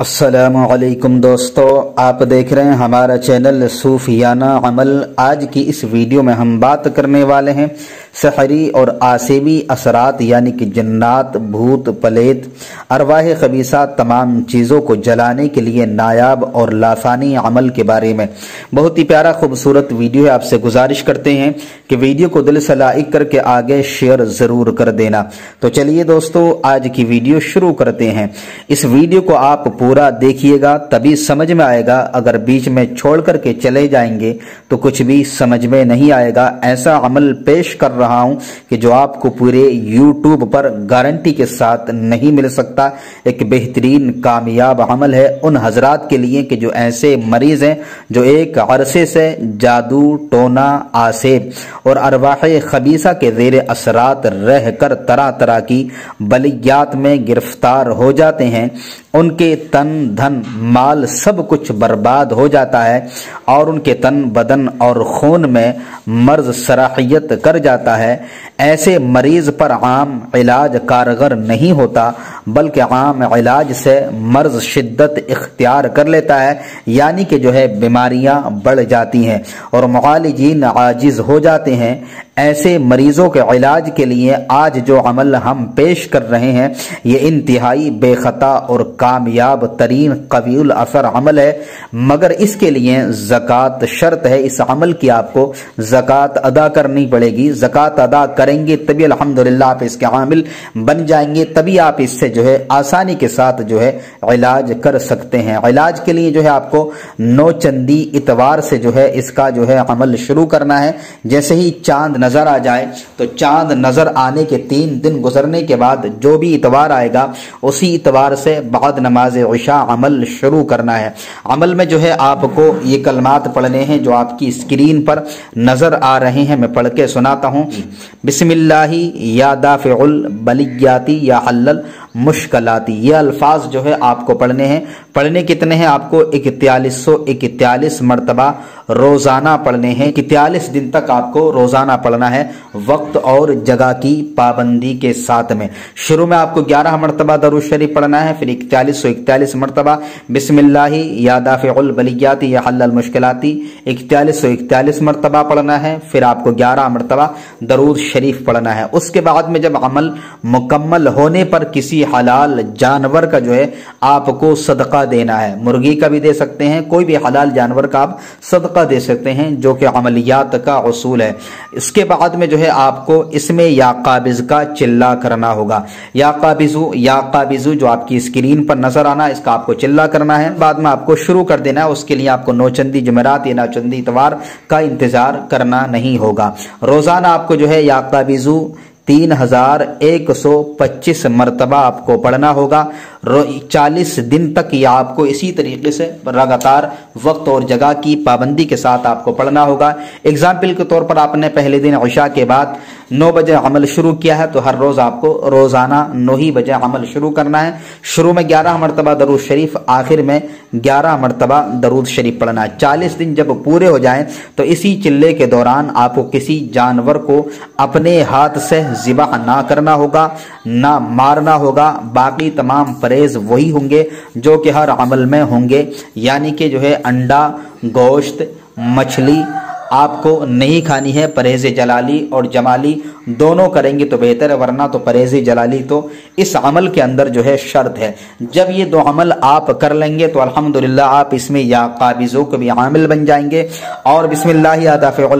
असलकुम दोस्तों, आप देख रहे हैं हमारा चैनल सूफियाना अमल। आज की इस वीडियो में हम बात करने वाले हैं सहरी और आसेबी असरात, यानी कि जन्नात, भूत, पलेत, अरवाह खबीसा, तमाम चीज़ों को जलाने के लिए नायाब और लासानी अमल के बारे में। बहुत ही प्यारा, खूबसूरत वीडियो है। आपसे गुजारिश करते हैं कि वीडियो को दिल से लाइक करके आगे शेयर ज़रूर कर देना। तो चलिए दोस्तों, आज की वीडियो शुरू करते हैं। इस वीडियो को आप पूरा देखिएगा, तभी समझ में आएगा। अगर बीच में छोड़ करके चले जाएँगे तो कुछ भी समझ में नहीं आएगा। ऐसा अमल पेश कर हूँ कि जो आपको पूरे यूट्यूब पर गारंटी के साथ नहीं मिल सकता, एक बेहतरीन कामयाब अमल है उन हजरात के लिए कि जो ऐसे मरीज़ हैं, जो एक अरसे से जादू, टोना, आसेब और अरवाह खबीसा के जेर असरात रह कर तरह तरह की बलियात में गिरफ़्तार हो जाते हैं, उनके तन, धन, माल सब कुछ बर्बाद हो जाता है और उनके तन, बदन और खून में मर्ज सराहियत कर जाता है, ऐसे मरीज़ पर आम इलाज कारगर नहीं होता, बल्कि आम इलाज से मर्ज शिद्दत इख्तियार कर लेता है, यानी कि जो है बीमारियाँ बढ़ जाती हैं और मुआलिजीन आजिज हो जाते हैं। ऐसे मरीजों के इलाज के लिए आज जो अमल हम पेश कर रहे हैं, ये इंतहाई बेखता और कामयाब तरीन कबील असर अमल है। मगर इसके लिए जक़ात शर्त है, इस अमल की आपको जक़ात अदा करनी पड़ेगी। जक़ात अदा करेंगे तभी अल्हम्दुलिल्लाह आप इसके आमिल बन जाएँगे, तभी आप इससे जो है आसानी के साथ जो है इलाज कर सकते हैं। इलाज के लिए जो है आपको नौ चंदी इतवार से जो है इसका जो है अमल शुरू करना है। जैसे ही चाँद नज़र आ जाए तो चाँद नज़र आने के तीन दिन गुजरने के बाद जो भी इतवार आएगा, उसी इतवार से बाद नमाज़ उशा अमल शुरू करना है। अमल में जो है आपको ये कलमात पढ़ने हैं जो आपकी स्क्रीन पर नज़र आ रहे हैं, मैं पढ़ के सुनाता हूँ। बिस्मिल्ला या दाफ़ल बलियाती या हल्ल मुश्किलाती, ये अल्फाज जो है आपको पढ़ने हैं। पढ़ने कितने हैं आपको? इकतालीस सौ इकतालीस मरतबा रोज़ाना पढ़ने हैं। इकतालीस दिन तक आपको रोज़ाना पढ़ना है, वक्त और जगह की पाबंदी के साथ में। शुरू में आपको ग्यारह मरतबा दरुज शरीफ पढ़ना है, फिर इकतालीस सौ इकतालीस मरतबा बिस्मिल्लाही यादाफ़ुल बलियाती या हल्ल मुश्किलाती। इकतालीस सौ इकतालीस मरतबा पढ़ना है, फिर आपको ग्यारह मरतबा दरूद शरीफ पढ़ना है। उसके बाद में जब अमल मुकम्मल होने पर किसी हलाल जानवर का जो है आपको सदका देना है। मुर्गी का भी दे सकते हैं, कोई भी हलाल जानवर का आप सदका दे सकते हैं, जो कि अमलियात का असूल है। इसके बाद में जो है आपको इसमें या काबिज का चिल्ला करना होगा। या काबिजू या काबिजू जो आपकी स्क्रीन पर नज़र आना, इसका आपको चिल्ला करना है। बाद में आपको शुरू कर देना है, उसके लिए आपको नौचंदी जमेरात या नौचंदी इतवार का इंतज़ार करना नहीं होगा। रोज़ाना आपको जो है या काबिजू तीन हज़ार एक सौ पच्चीस मरतबा आपको पढ़ना होगा। चालीस दिन तक यह आपको इसी तरीके से लगातार वक्त और जगह की पाबंदी के साथ आपको पढ़ना होगा। एग्ज़ाम्पल के तौर पर आपने पहले दिन उशा के बाद नौ बजे अमल शुरू किया है तो हर रोज आपको रोज़ाना नौ ही बजे अमल शुरू करना है। शुरू में ग्यारह मरतबा दरूद शरीफ, आखिर में ग्यारह मरतबा दरूद शरीफ पढ़ना है। चालीस दिन जब पूरे हो जाएँ तो इसी चिल्ले के दौरान आपको किसी जानवर को अपने हाथ से जिबा ना करना होगा, ना मारना होगा। बाकी तमाम परहेज वही होंगे जो कि हर अमल में होंगे। यानी कि जो है अंडा, गोश्त, मछली आपको नहीं खानी है परहेज जलाली और जमाली, दोनों करेंगे तो बेहतर है, वरना तो परहेज जलाली तो इस अमल के अंदर जो है शर्त है। जब ये दो अमल आप कर लेंगे तो अल्हम्दुलिल्लाह आप इसमें या काबिजों के भी आमिल बन जाएँगे। और बिस्मिल्लाह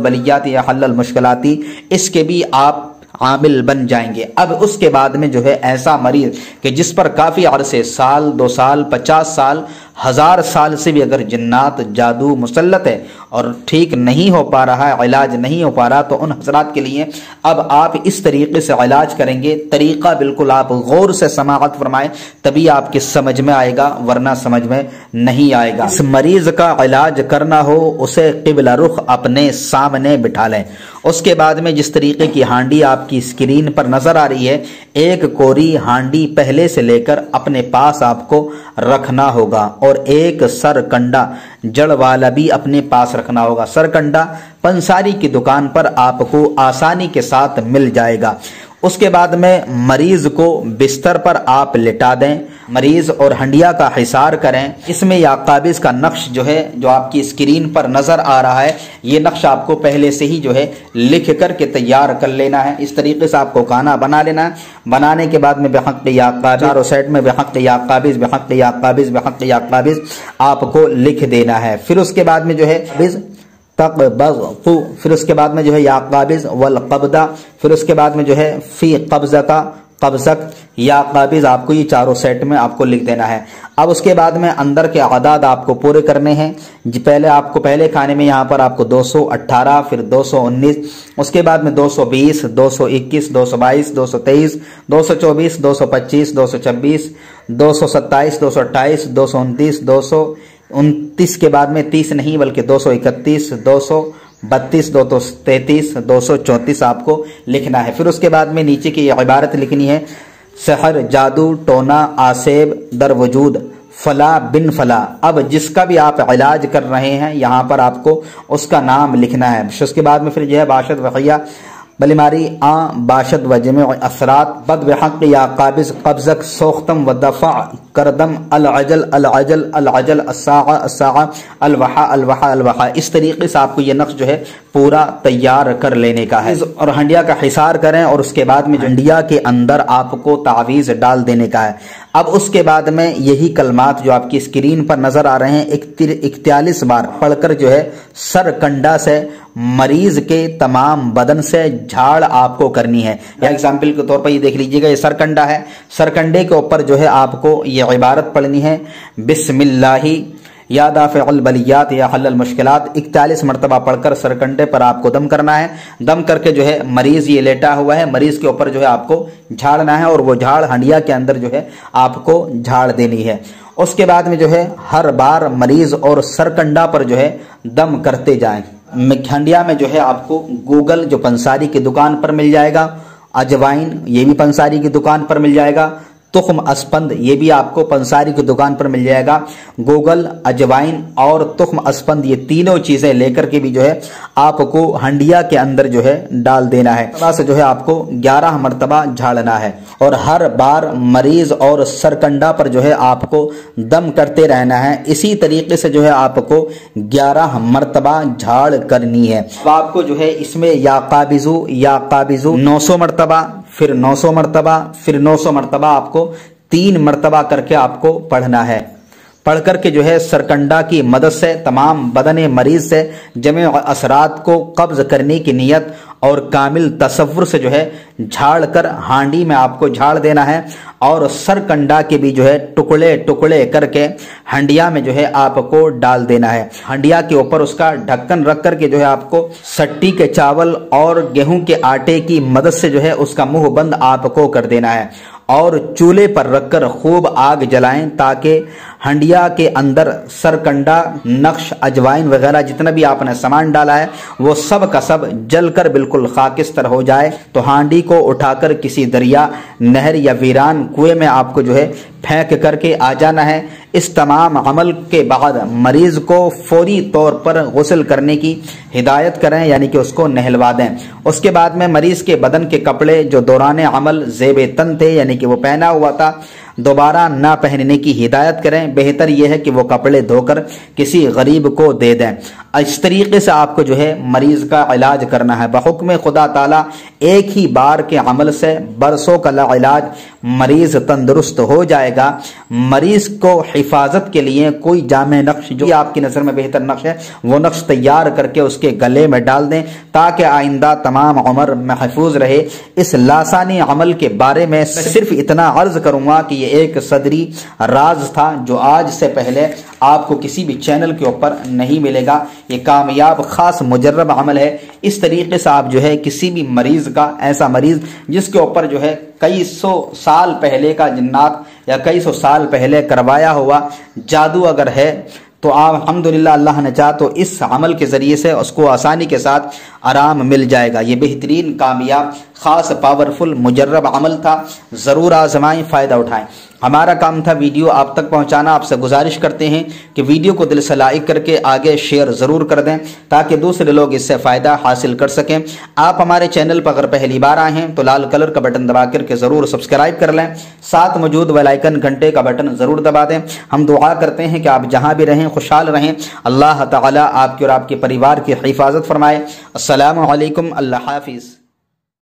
बलियात या हल्ल मुश्किलाती, इसके भी आप आमिल बन जाएँगे। अब उसके बाद में जो है ऐसा मरीज़ कि जिस पर काफ़ी अरसे, साल, दो साल, पचास साल हज़ार साल से भी अगर जन्नात, जादू मुसलत है और ठीक नहीं हो पा रहा है, इलाज नहीं हो पा रहा तो उन हजरात के लिए अब आप इस तरीके से इलाज करेंगे। तरीका बिल्कुल आप गौर से समात फरमाए, तभी आपके समझ में आएगा, वरना समझ में नहीं आएगा। इस मरीज़ का इलाज करना हो, उसे किबला रुख अपने सामने बिठा लें। उसके बाद में जिस तरीके की हांडी आपकी स्क्रीन पर नज़र आ रही है, एक कोरी हांडी पहले से लेकर अपने पास आपको रखना होगा। और एक सरकंडा जड़ वाला भी अपने पास रखना होगा। सरकंडा, पंसारी की दुकान पर आपको आसानी के साथ मिल जाएगा। उसके बाद में मरीज़ को बिस्तर पर आप लिटा दें, मरीज़ और हंडिया का हिसार करें। इसमें या काबिज का नक्श जो है, जो आपकी स्क्रीन पर नज़र आ रहा है, ये नक्श आपको पहले से ही जो है लिख करके तैयार कर लेना है। इस तरीके से आपको खाना बना लेना है। बनाने के बाद में बेहक या चारों साइड में बेहक या काबिज, बेहक या काबिज, बेहक या काबिज आपको लिख देना है। फिर उसके बाद में जो है तकबज़ फिर उसके बाद में जो है या काबिज वल कब्दा फिर उसके बाद में जो है फ़ी कब्ज़ा कब्ज़क या काबिज आपको ये चारों सेट में आपको लिख देना है अब उसके बाद में अंदर के आदाद आपको पूरे करने हैं पहले आपको पहले खाने में यहाँ पर आपको 218 फिर 219 उसके बाद में 220 221 222 223 224 225 226 227 228 229 200 उनतीस के बाद में तीस नहीं, बल्कि दो सौ इकतीस, दो सौ बत्तीस, दो सौ तैतीस, दो सौ चौंतीस आपको लिखना है। फिर उसके बाद में नीचे की इबारत लिखनी है सहर जादू, टोना, आसेब दर वजूद फला बिन फला। अब जिसका भी आप इलाज कर रहे हैं, यहाँ पर आपको उसका नाम लिखना है। उसके बाद में फिर जो है बाशद वक़िया बलिमारी आ बाशद व जम असरात, बद बहक या काबिज कब्जक, सोख्तम व दफ़ा करदम अलजल अलजल अलजल अजल, अल अजल अलवहा अलवहा अलवहा इस तरीके से आपको ये नक्श जो है पूरा तैयार कर लेने का है। और हंडिया का हिसार करें और उसके बाद में हंडिया के अंदर आपको तावीज़ डाल देने का है। अब उसके बाद में यही कलमात जो आपकी स्क्रीन पर नज़र आ रहे हैं इकतालीस बार पढ़कर जो है सर कंडा से, मरीज़ के तमाम बदन से झाड़ आपको करनी है। या एग्ज़ाम्पल के तौर पर ये देख लीजिएगा, ये सरकंडा है। सरकंडे के ऊपर जो है आपको ये इबारत पढ़नी है। बिस्मिल्लाही या दाफ़बलियात या हल मुश्किलात, इकतालीस मरतबा पढ़कर सरकंडे पर आपको दम करना है। दम करके जो है, मरीज़ ये लेटा हुआ है, मरीज़ के ऊपर जो है आपको झाड़ना है और वो झाड़ हंडिया के अंदर जो है आपको झाड़ देनी है। उसके बाद में जो है, हर बार मरीज़ और सरकंडा पर जो है दम करते जाएँ। हंडिया में जो है आपको गूगल जो पंसारी की दुकान पर मिल जाएगा, अजवाइन ये भी पंसारी की दुकान पर मिल जाएगा तुखम अस्पंद, ये भी आपको पंसारी की दुकान पर मिल जाएगा। गोगल, अजवाइन और तुखम अस्पंद, ये तीनों चीज़ें लेकर के भी जो है, आपको हंडिया के अंदर जो है, डाल देना है। से जो है, आपको 11 मरतबा झाड़ना है। और हर बार मरीज़ और सरकंडा पर जो है, आपको दम करते रहना है। इसी तरीके से जो है, आपको 11 मरतबा झाड़ करनी है। आपको जो है, इसमें या काबिजू या काबिजू 900 मरतबा फिर 900 मरतबा फिर 900 मरतबा आपको तीन मरतबा करके आपको पढ़ना है। पढ़ करके जो है सरकंडा की मदद से, तमाम बदन मरीज़ से, जमे असरात को कब्ज करने की नीयत और कामिल तस्वुर से जो है झाड़ कर हांडी में आपको झाड़ देना है और सरकंडा के भी जो है टुकड़े टुकड़े करके हंडिया में जो है आपको डाल देना है। हंडिया के ऊपर उसका ढक्कन रख करके जो है आपको सट्टी के चावल और गेहूँ के आटे की मदद से जो है उसका मुँह बंद आपको कर देना है। और चूल्हे पर रखकर खूब आग जलाएँ ताकि हंडिया के अंदर सरकंडा, नक्श, अजवाइन वगैरह जितना भी आपने सामान डाला है, वो सब का सब जलकर बिल्कुल खाकिस्तर हो जाए। तो हांडी को उठाकर किसी दरिया, नहर या वीरान कुएँ में आपको जो है फेंक करके आ जाना है। इस तमाम अमल के बाद मरीज़ को फौरी तौर पर गसल करने की हिदायत करें, यानी कि उसको नहलवा दें। उसके बाद में मरीज़ के बदन के कपड़े जो दौरान अमल जेब तन थे, यानी कि वो पहना हुआ था दोबारा ना पहनने की हिदायत करें। बेहतर यह है कि वो कपड़े धोकर किसी गरीब को दे दें। इस तरीके से आपको जो है मरीज़ का इलाज करना है। बहुक्म खुदा ताला एक ही बार के अमल से बरसों का इलाज मरीज़ तंदुरुस्त हो जाएगा। मरीज़ को हिफाजत के लिए कोई जाम नक्श जो आपकी नज़र में बेहतर नक्श है वो नक्श तैयार करके उसके गले में डाल दें ताकि आइंदा तमाम उम्र महफूज रहे। इस लासानी अमल के बारे में सिर्फ़ इतना अर्ज़ करूँगा कि ये एक सदरी राज था जो आज से पहले आपको किसी भी चैनल के ऊपर नहीं मिलेगा। ये कामयाब, खास मुजरब अमल है। इस तरीके से आप जो है किसी भी मरीज़ का, ऐसा मरीज़ जिसके ऊपर जो है कई सौ साल पहले का जन्नात या कई सौ साल पहले करवाया हुआ जादू अगर है तो आप अलहमदिल्ला अल्लाह ने चाह तो इस अमल के ज़रिए से, उसको आसानी के साथ आराम मिल जाएगा। ये बेहतरीन, कामयाब, ख़ास पावरफुल मुजरब अमल था। ज़रूर आजमाएँ, फ़ायदा उठाएँ। हमारा काम था वीडियो आप तक पहुंचाना। आपसे गुजारिश करते हैं कि वीडियो को दिल से लाइक करके आगे शेयर ज़रूर कर दें, ताकि दूसरे लोग इससे फ़ायदा हासिल कर सकें। आप हमारे चैनल पर अगर पहली बार आए हैं तो लाल कलर का बटन दबा करके ज़रूर सब्सक्राइब कर लें। साथ मौजूद वेलाइकन घंटे का बटन ज़रूर दबा दें। हम दुआ करते हैं कि आप जहाँ भी रहें, खुशहाल रहें। अल्लाह ताला आपके और आपके परिवार की हिफाजत फरमाए। असलकम अल्लाह हाफिज़।